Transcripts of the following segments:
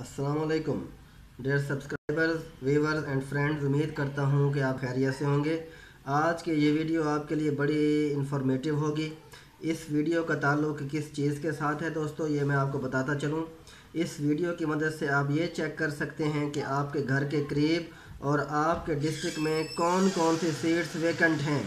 असलकुम dear subscribers viewers and friends उम्मीद करता हूँ कि आप खैरियत से होंगे। आज के ये वीडियो आपके लिए बड़ी इन्फॉर्मेटिव होगी। इस वीडियो का ताल्लुक किस चीज़ के साथ है दोस्तों, ये मैं आपको बताता चलूँ। इस वीडियो की मदद से आप ये चेक कर सकते हैं कि आपके घर के करीब और आपके डिस्ट्रिक्ट में कौन कौन सी सीट्स वेकेंट हैं।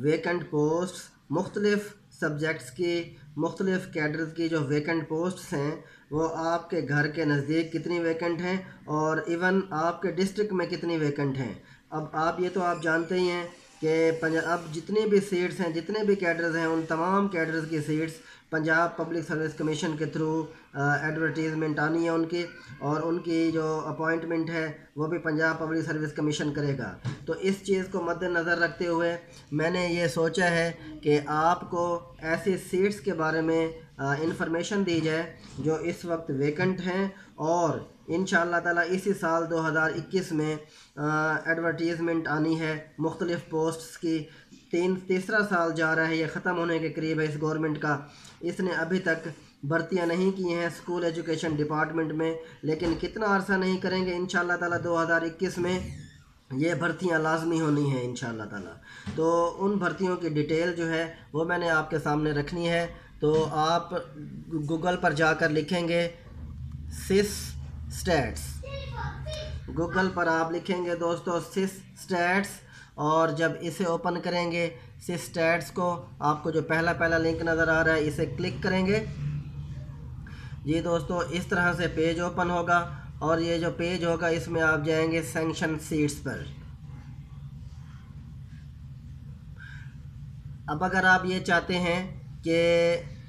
वेकेंट पोस्ट मुख्तलिफ़ सब्जेक्ट्स की, मुख्तलिफ़ कैडर्स की जो वेकेंट पोस्ट्स हैं, वो आपके घर के नज़दीक कितनी वेकेंट हैं और इवन आपके डिस्ट्रिक्ट में कितनी वेकेंट हैं। अब आप ये तो आप जानते ही हैं कि अब जितनी भी सीट्स हैं, जितने भी कैडर्स हैं, उन तमाम कैडर्स की seats Punjab public service commission के थ्रू एडवर्टीज़मेंट आनी है उनकी और उनकी जो अपॉइंटमेंट है, वो भी पंजाब पब्लिक सर्विस कमीशन करेगा। तो इस चीज़ को मद्देनज़र रखते हुए मैंने ये सोचा है कि आपको ऐसी सीट्स के बारे में इंफॉर्मेशन दी जाए जो इस वक्त वेकेंट हैं और इन ताला इसी साल 2021 में एडवर्टीज़मेंट आनी है मुख्तलिफ़ पोस्ट्स की। तीन, तीसरा साल जा रहा है, ये ख़त्म होने के करीब है इस गवर्नमेंट का। इसने अभी तक भर्तियाँ नहीं की हैं स्कूल एजुकेशन डिपार्टमेंट में, लेकिन कितना अरसा नहीं करेंगे इन ताला 2021 में, ये भर्तियाँ लाजमी होनी हैं इन ताला। तो उन भर्तियों की डिटेल जो है, वो मैंने आपके सामने रखनी है। तो आप गूगल पर जाकर लिखेंगे सिस स्टैट्स गूगल पर आप लिखेंगे दोस्तों सिस स्टैट्स और जब इसे ओपन करेंगे सिस स्टैट्स को आपको जो पहला पहला लिंक नज़र आ रहा है, इसे क्लिक करेंगे। जी दोस्तों, इस तरह से पेज ओपन होगा और ये जो पेज होगा, इसमें आप जाएँगे सेंक्शन सीट्स पर। अब अगर आप ये चाहते हैं कि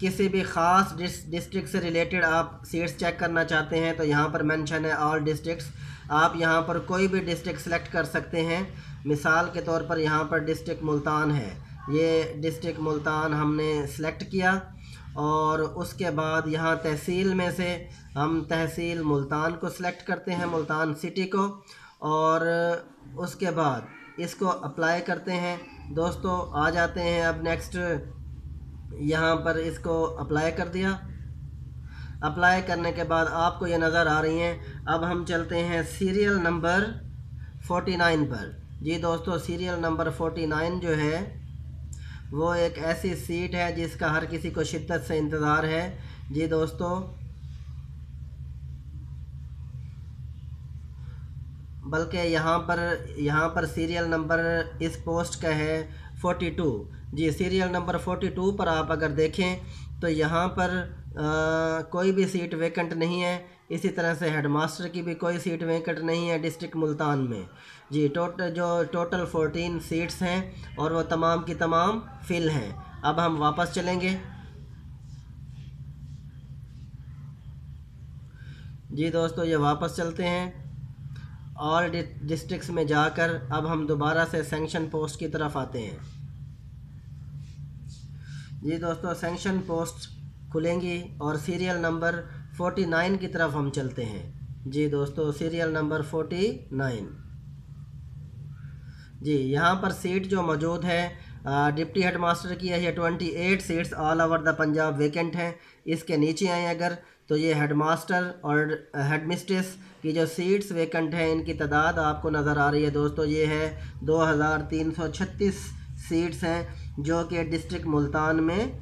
किसी भी ख़ास डिस्ट्रिक्ट से रिलेटेड आप सीट्स चेक करना चाहते हैं तो यहाँ पर मेंशन है ऑल डिस्ट्रिक्ट्स आप यहाँ पर कोई भी डिस्ट्रिक्ट सेलेक्ट कर सकते हैं। मिसाल के तौर पर यहाँ पर डिस्ट्रिक्ट मुल्तान है। ये डिस्ट्रिक्ट मुल्तान हमने सेलेक्ट किया और उसके बाद यहाँ तहसील में से हम तहसील मुल्तान को सिलेक्ट करते हैं, मुल्तान सिटी को। और उसके बाद इसको अप्लाई करते हैं। दोस्तों, आ जाते हैं अब नेक्स्ट यहाँ पर इसको अप्लाई कर दिया। अप्लाई करने के बाद आपको ये नज़र आ रही हैं। अब हम चलते हैं सीरियल नंबर 49 पर। जी दोस्तों सीरियल नंबर 49 जो है, वो एक ऐसी सीट है जिसका हर किसी को शिद्दत से इंतज़ार है। जी दोस्तों, बल्कि यहाँ पर यहाँ पर सीरियल नंबर इस पोस्ट का है 42 जी सीरियल नंबर 42 पर आप अगर देखें तो यहाँ पर आ, कोई भी सीट वेकेंट नहीं है। इसी तरह से हेडमास्टर की भी कोई सीट वेकेंट नहीं है डिस्ट्रिक्ट मुल्तान में। जी टोटल जो टोटल 14 सीट्स हैं और वो तमाम की तमाम फिल हैं। अब हम वापस चलेंगे। जी दोस्तों ये वापस चलते हैं। और डिस्ट्रिक्ट्स में जाकर अब हम दोबारा से सेंक्शन पोस्ट की तरफ़ आते हैं। जी दोस्तों सेंक्शन पोस्ट खुलेंगी और सीरियल नंबर 49 की तरफ़ हम चलते हैं। जी दोस्तों सीरियल नंबर 49 जी, यहाँ पर सीट जो मौजूद है डिप्टी हेड मास्टर की है, ये twenty eight seats all over the Punjab vacant हैं। इसके नीचे आए अगर तो ये हेड मास्टर और हेड मिस्ट्रेस की जो सीट्स वेकेंट हैं, इनकी तादाद आपको नज़र आ रही है दोस्तों, ये है दो हज़ार तीन सौ छत्तीस सीट्स हैं। जो कि डिस्ट्रिक्ट मुल्तान में,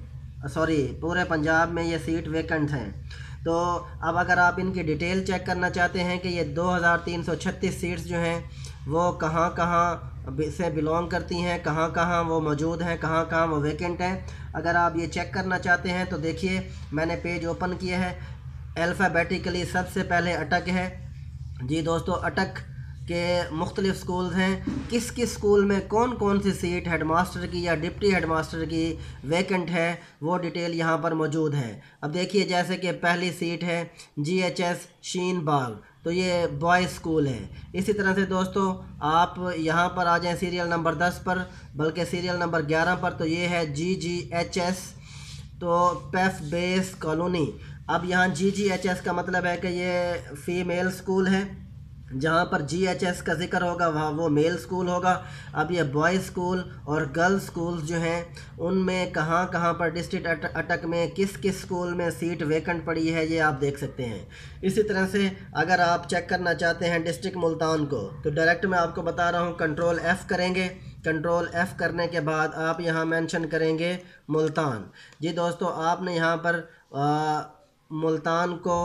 सॉरी, पूरे पंजाब में ये सीट वेकेंट हैं। तो अब अगर आप इनकी डिटेल चेक करना चाहते हैं कि ये 2336 सीट्स जो हैं, वो कहाँ कहाँ से बिलोंग करती हैं, कहाँ कहाँ वो मौजूद हैं, कहाँ कहाँ वो वेकेंट हैं, अगर आप ये चेक करना चाहते हैं तो देखिए, मैंने पेज ओपन किया है। अल्फ़ाबेटिकली सबसे पहले अटक है। जी दोस्तों, अटक के मुख्तलिफ़ स्कूल्स हैं। किस किस स्कूल में कौन कौन सी सीट हेड मास्टर की या डिप्टी हेड मास्टर की वैकेंट है, वो डिटेल यहाँ पर मौजूद है। अब देखिए, जैसे कि पहली सीट है जी एच एस शीन बाग तो ये बॉयज़ स्कूल है। इसी तरह से दोस्तों, आप यहाँ पर आ जाएँ सीरियल नंबर दस पर, बल्कि सीरियल नंबर ग्यारह पर तो ये है जी जी एच एस तो पेफ बेस कॉलोनी अब यहाँ जी जी एच एस का मतलब है कि ये फ़ीमेल स्कूल है। जहाँ पर जी एच एस का ज़िक्र होगा वहाँ वो मेल स्कूल होगा। अब ये बॉयज़ स्कूल और गर्ल्स स्कूल्स जो हैं उनमें कहाँ कहाँ पर डिस्ट्रिक्ट अटक में किस किस स्कूल में सीट वेकेंट पड़ी है ये आप देख सकते हैं। इसी तरह से अगर आप चेक करना चाहते हैं डिस्ट्रिक्ट मुल्तान को तो डायरेक्ट मैं आपको बता रहा हूँ कंट्रोल एफ़ करेंगे। कंट्रोल एफ़ करने के बाद आप यहाँ मेंशन करेंगे मुल्तान। जी दोस्तों आपने यहाँ पर आ, मुल्तान को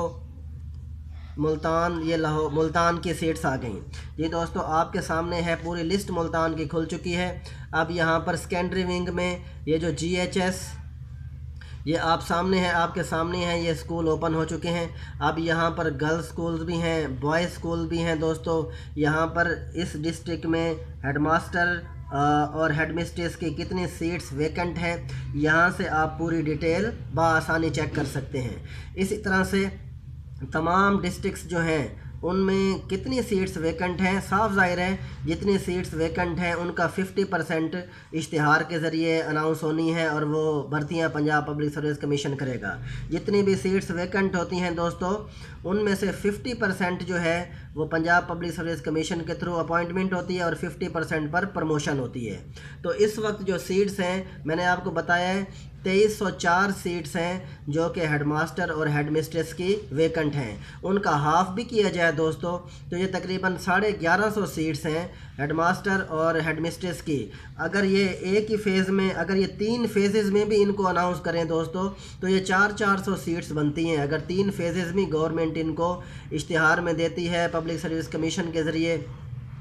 मुल्तान, ये लाहौर, मुल्तान की सीट्स आ गई। ये दोस्तों, आपके सामने है पूरी लिस्ट मुल्तान की, खुल चुकी है। अब यहाँ पर सेकेंडरी विंग में ये जो जी एच एस ये आप सामने हैं, आपके सामने हैं, ये स्कूल ओपन हो चुके हैं। अब यहाँ पर गर्ल्स स्कूल्स भी हैं बॉयज़ स्कूल भी हैं दोस्तों। यहाँ पर इस डिस्ट्रिक्ट में हेडमास्टर और हेड मिस्ट्रेस की कितनी सीट्स वेकेंट हैं, यहाँ से आप पूरी डिटेल बसानी चेक कर सकते हैं। इसी तरह से तमाम डिस्ट्रिक्स जो हैं, उनमें कितनी सीट्स वेकेंट हैं? साफ़ ज़ाहिर है, जितनी सीट्स वेकेंट हैं, उनका 50 परसेंट इश्तहार के ज़रिए अनाउंस होनी है और वो भर्तियाँ पंजाब पब्लिक सर्विस कमीशन करेगा। जितनी भी सीट्स वेकेंट होती हैं दोस्तों, उनमें से 50 परसेंट जो है, वो पंजाब पब्लिक सर्विस कमीशन के थ्रू अपॉइंटमेंट होती है और 50 परसेंट पर प्रमोशन होती है। तो इस वक्त जो सीट्स हैं, मैंने आपको बताया है तेईस सौ चार सीट्स हैं, जो कि हेडमास्टर और हेड मिस्ट्रेस की वेकेंट हैं। उनका हाफ़ भी किया जाए दोस्तों तो ये तकरीबन साढ़े ग्यारह सौ सीट्स हैं हेडमास्टर और हेड मिस्ट्रेस की। अगर ये एक ही फ़ेज़ में, अगर ये तीन फेजेज़ में भी इनको अनाउंस करें दोस्तों तो ये चार चार सौ सीट्स बनती हैं। अगर तीन फेजेज़ में गवर्नमेंट इनको इश्तहार में देती है पब्लिक सर्विस कमीशन के ज़रिए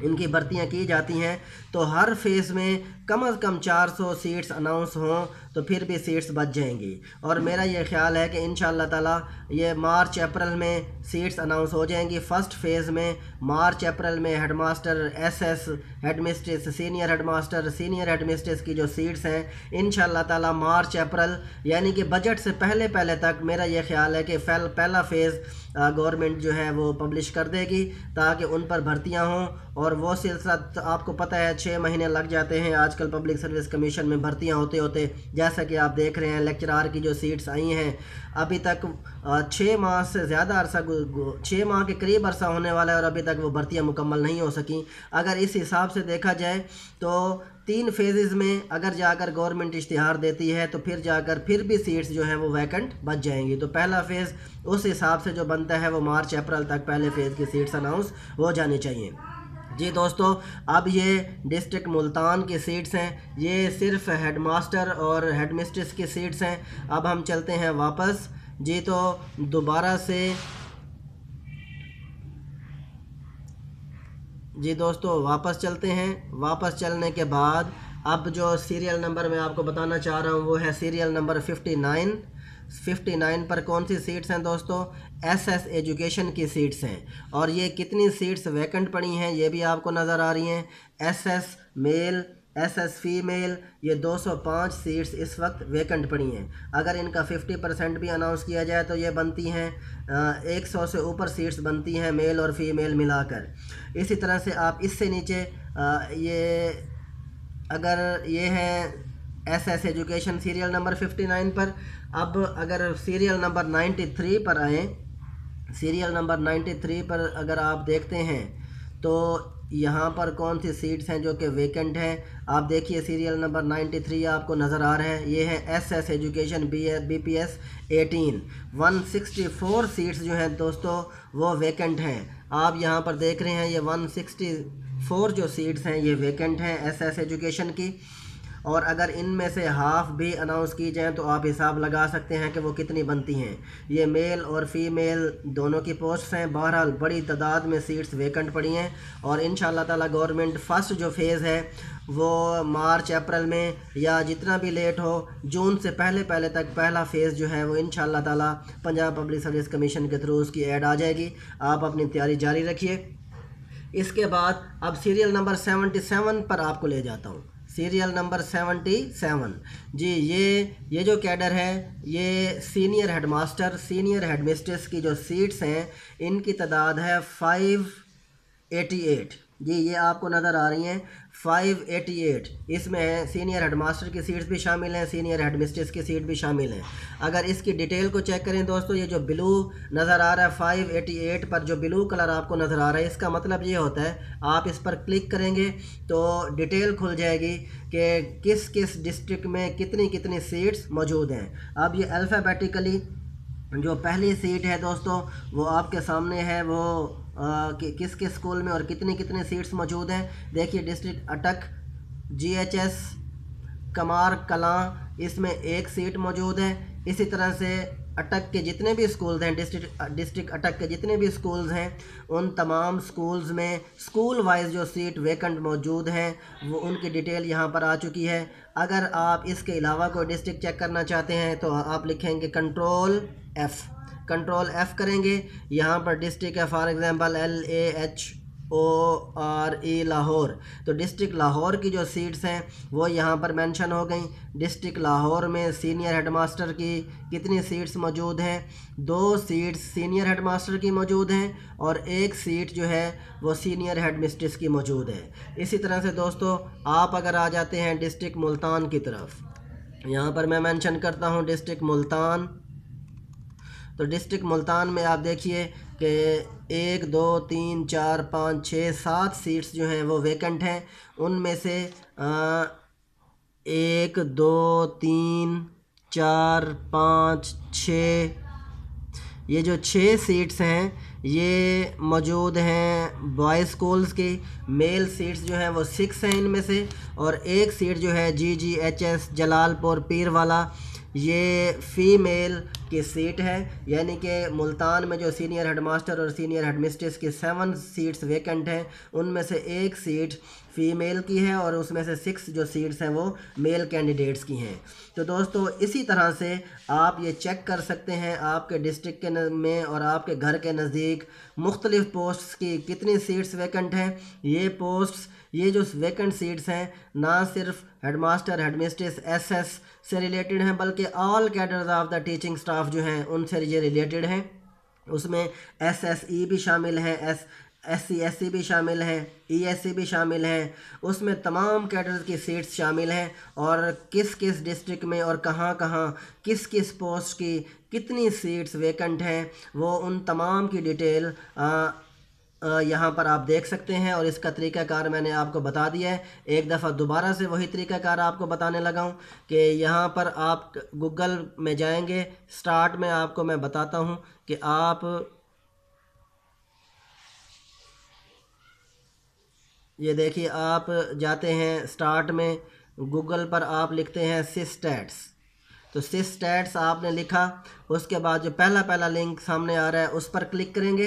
इनकी भर्तियाँ की जाती हैं तो हर फ़ेज़ में कम अज़ कम 400 सीट्स अनाउंस हों तो फिर भी सीट्स बच जाएँगी। और मेरा ये ख्याल है कि इन ताला ये मार्च, अप्रैल में सीट्स अनाउंस हो जाएँगी। फ़र्स्ट फ़ेज़ में मार्च, अप्रैल में head master S S head mistress senior head master senior head mistress की जो सीट्स हैं इन ताला मार्च, अप्रैल, यानी कि बजट से पहले पहले तक मेरा ये ख्याल है कि पहला फ़ेज़ गवर्नमेंट जो है वो पब्लिश कर देगी, ताकि उन पर भर्तियाँ हों। और वो सिलसिला आपको पता है छः महीने लग जाते हैं आजकल पब्लिक सर्विस कमीशन में भर्तियाँ होते होते, जैसा कि आप देख रहे हैं, लेक्चरार की जो सीट्स आई हैं, अभी तक छः माह से ज़्यादा अरसा छः माह के करीब अरसा होने वाला है और अभी तक वो भर्तियाँ मुकम्मल नहीं हो सकी। अगर इस हिसाब से देखा जाए तो तीन फेजेज़ में अगर जाकर गवर्नमेंट इश्तहार देती है तो फिर जाकर फिर भी सीट्स जो हैं वो वैकेंट बच जाएँगी। तो पहला फ़ेज़ उस हिसाब से जो बनता है, वो मार्च, अप्रैल तक पहले फ़ेज़ की सीट्स अनाउंस हो जानी चाहिए। जी दोस्तों, अब ये डिस्ट्रिक्ट मुल्तान की सीट्स हैं। ये सिर्फ़ हेडमास्टर और हेडमिस्ट्रेस की सीट्स हैं। अब हम चलते हैं वापस। जी तो दोबारा से जी दोस्तों, वापस चलते हैं। वापस चलने के बाद, अब जो सीरियल नंबर मैं आपको बताना चाह रहा हूँ, वो है serial number fifty nine fifty nine पर कौन सी सीट्स हैं दोस्तों? एस एस एजुकेशन की सीट्स हैं। और ये कितनी सीट्स वैकेंट पड़ी हैं ये भी आपको नज़र आ रही हैं। S S male S S female ये 205 सीट्स इस वक्त वैकेंट पड़ी हैं। अगर इनका 50 परसेंट भी अनाउंस किया जाए तो ये बनती हैं एक सौ से ऊपर सीट्स बनती हैं मेल और फीमेल मिलाकर। इसी तरह से आप इससे नीचे आ, ये अगर ये है S S education serial number 59 पर। अब अगर सीरियल नंबर 93 पर आए सीरियल नंबर 93 पर अगर आप देखते हैं तो यहाँ पर कौन सी सीट्स हैं जो कि वेकेंट हैं? आप देखिए सीरियल नंबर 93 आपको नज़र आ रहा है। ये है S S education B B P S eighteen one sixty four seats जो हैं दोस्तों, वो वेकेंट हैं। आप यहाँ पर देख रहे हैं ये वन सिक्सटी फोर जो सीट्स हैं, ये वेकेंट हैं एस एस एजुकेशन की। और अगर इनमें से हाफ़ भी अनाउंस की जाएँ तो आप हिसाब लगा सकते हैं कि वो कितनी बनती हैं। ये मेल और फीमेल दोनों की पोस्ट हैं। बहरहाल, बड़ी तादाद में सीट्स वेकेंट पड़ी हैं और इन ताला गवर्नमेंट फ़र्स्ट जो फ़ेज़ है, वो मार्च, अप्रैल में या जितना भी लेट हो, जून से पहले पहले तक पहला फ़ेज़ जो है, वो इन ताला पंजाब पब्लिक सर्विस कमीशन के थ्रू उसकी ऐड आ जाएगी। आप अपनी तैयारी जारी रखिए। इसके बाद, अब सीरियल नंबर सेवेंटी सेवन पर आपको ले जाता हूँ। Serial number seventy seven. जी, ये ये जो कैडर है, ये सीनियर हेडमास्टर, सीनियर हेडमिस्ट्रेस की जो सीट्स हैं, इनकी तादाद है फाइव एटी एट। जी, ये आपको नज़र आ रही हैं फाइव एटी एट इसमें सीनियर हेड मास्टर की सीट्स भी शामिल हैं सीनियर हेड मिस्ट्रेस की सीट भी शामिल हैं। अगर इसकी डिटेल को चेक करें दोस्तों, ये जो ब्लू नज़र आ रहा है फाइव एटी एट पर जो ब्लू कलर आपको नज़र आ रहा है, इसका मतलब ये होता है, आप इस पर क्लिक करेंगे तो डिटेल खुल जाएगी कि किस किस डिस्ट्रिक्ट में कितनी कितनी सीट्स मौजूद हैं। अब ये अल्फ़ाबेटिकली जो पहली सीट है दोस्तों, वो आपके सामने है, वो कि, किस किस स्कूल में और कितनी कितनी सीट्स मौजूद हैं। देखिए डिस्ट्रिक्ट अटक जीएचएस कमार, कलां, इसमें एक सीट मौजूद है। इसी तरह से अटक के जितने भी स्कूल्स हैं डिस्ट्रिक्ट डिस्ट्रिक्ट अटक के जितने भी स्कूल्स हैं, उन तमाम स्कूल्स में स्कूल वाइज जो सीट वेकेंट मौजूद हैं, वो उनकी डिटेल यहाँ पर आ चुकी है। अगर आप इसके अलावा कोई डिस्ट्रिक्ट चेक करना चाहते हैं तो आप लिखेंगे कंट्रोल एफ़ कंट्रोल एफ़ करेंगे। यहाँ पर डिस्ट्रिक्ट है for example L A H O R E Lahore तो डिस्ट्रिक्ट लाहौर की जो सीट्स हैं, वो यहाँ पर मेंशन हो गई। डिस्ट्रिक्ट लाहौर में सीनियर हेडमास्टर की कितनी सीट्स मौजूद हैं? दो सीट्स सीनियर हेडमास्टर की मौजूद हैं और एक सीट जो है, वो सीनियर हेड मिस्ट्रेस की मौजूद है। इसी तरह से दोस्तों, आप अगर आ जाते हैं डिस्ट्रिक्ट मुल्तान की तरफ़, यहाँ पर मैं मेंशन करता हूँ डिस्ट्रिक्ट मुल्तान तो डिस्ट्रिक्ट मुल्तान में आप देखिए कि एक दो तीन चार पाँच छः सात सीट्स जो हैं वो वेकेंट हैं। उनमें से आ, एक दो तीन चार पाँच छः ये जो छः सीट्स हैं ये मौजूद हैं बॉयज़ स्कूल्स की। मेल सीट्स जो हैं वो सिक्स हैं इनमें से और एक सीट जो है G G H S Jalalpur Pirwala ये फ़ीमेल की सीट है, यानी कि मुल्तान में जो सीनियर हेडमास्टर और सीनियर हेडमिस्ट्रेस की सेवन सीट्स वेकेंट हैं, उनमें से एक सीट फ़ीमेल की है और उसमें से सिक्स जो सीट्स हैं वो मेल कैंडिडेट्स की हैं। तो दोस्तों, इसी तरह से आप ये चेक कर सकते हैं आपके डिस्ट्रिक्ट के में और आपके घर के नज़दीक मुख्तलिफ़ पोस्ट्स की कितनी सीट्स वेकेंट हैं। ये पोस्ट्स ये जो वेकेंट सीट्स हैं, ना सिर्फ़ हेडमास्टर हेडमिस्ट्रेस एसएस से रिलेटेड हैं, बल्कि all cadres of the teaching staff जो हैं, उनसे ये रिलेटेड हैं। उसमें एसएसई भी शामिल हैं S S C S C भी शामिल हैं ई एस सी भी शामिल हैं। उसमें तमाम कैडर की सीट्स शामिल हैं और किस किस डिस्ट्रिक्ट में और कहाँ कहाँ, किस किस पोस्ट की कितनी सीट्स वेकेंट हैं, वो उन तमाम की डिटेल यहाँ पर आप देख सकते हैं और इसका तरीक़ाकार मैंने आपको बता दिया है। एक दफ़ा दोबारा से वही तरीक़ाकार आपको बताने लगा हूँ कि यहाँ पर आप गूगल में जाएँगे, स्टार्ट में आपको मैं बताता हूँ कि आप ये देखिए, आप जाते हैं स्टार्ट में, गूगल पर आप लिखते हैं सिस्टैट्स। तो सिस्टैट्स आपने लिखा, उसके बाद जो पहला पहला लिंक सामने आ रहा है, उस पर क्लिक करेंगे।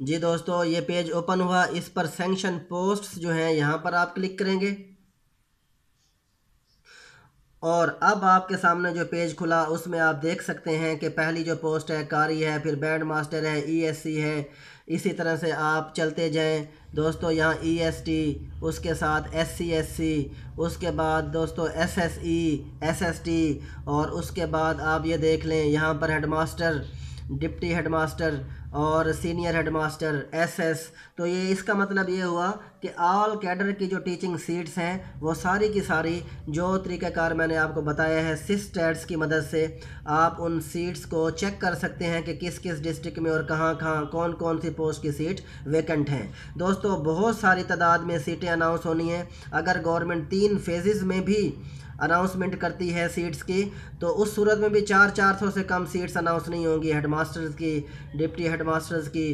जी दोस्तों ये पेज ओपन हुआ। इस पर सेंक्शन पोस्ट्स जो हैं यहाँ पर आप क्लिक करेंगे। और अब आपके सामने जो पेज खुला उसमें आप देख सकते हैं कि पहली जो पोस्ट है कारी है फिर बैंड मास्टर है ईएससी e है। इसी तरह से आप चलते जाएँ। दोस्तों यहाँ ईएसटी e उसके साथ एससी एससी उसके बाद दोस्तों एसएसई एसएसटी e, और उसके बाद आप ये देख लें यहाँ पर हेडमास्टर डिप्टी हेडमास्टर और सीनियर हेडमास्टर एसएस तो ये इसका मतलब ये हुआ कि ऑल कैडर की जो टीचिंग सीट्स हैं, वो सारी की सारी जो तरीक़ाकार मैंने आपको बताया है सिस्टैट्स की मदद से आप उन सीट्स को चेक कर सकते हैं कि किस किस डिस्ट्रिक्ट में और कहाँ कहाँ कौन कौन सी पोस्ट की सीट वेकेंट हैं। दोस्तों, बहुत सारी तादाद में सीटें अनाउंस होनी हैं। अगर गवर्नमेंट तीन फेजेज़ में भी अनाउंसमेंट करती है सीट्स की तो उस सूरत में भी चार चार सौ से कम सीट्स अनाउंस नहीं होंगी। हेड मास्टर्स की डिप्टी हेड मास्टर्स की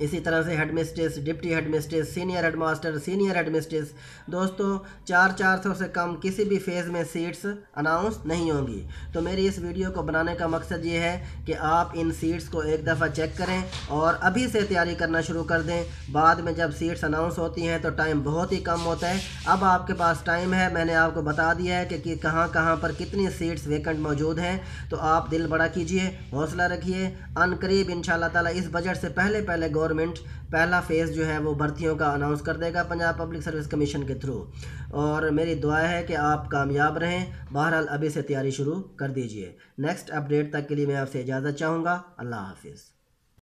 इसी तरह से head mistress deputy head mistress senior head master senior head mistress दोस्तों चार चार सौ से कम किसी भी फ़ेज़ में सीट्स अनाउंस नहीं होंगी। तो मेरी इस वीडियो को बनाने का मकसद ये है कि आप इन सीट्स को एक दफ़ा चेक करें और अभी से तैयारी करना शुरू कर दें। बाद में जब सीट्स अनाउंस होती हैं तो टाइम बहुत ही कम होता है। अब आपके पास टाइम है मैंने आपको बता दिया है कि, कि कहाँ कहाँ पर कितनी सीट्स वेकेंट मौजूद हैं। तो आप दिल बड़ा कीजिए हौसला रखिए। अनकरीब इन ताला इस बजट से पहले पहले गौर गवर्नमेंट पहला फ़ेज़ जो है वो भर्तियों का अनाउंस कर देगा पंजाब पब्लिक सर्विस कमीशन के थ्रू और मेरी दुआ है कि आप कामयाब रहें। बहरहाल, अभी से तैयारी शुरू कर दीजिए। नेक्स्ट अपडेट तक के लिए मैं आपसे इजाज़त चाहूँगा। अल्लाह हाफिज़।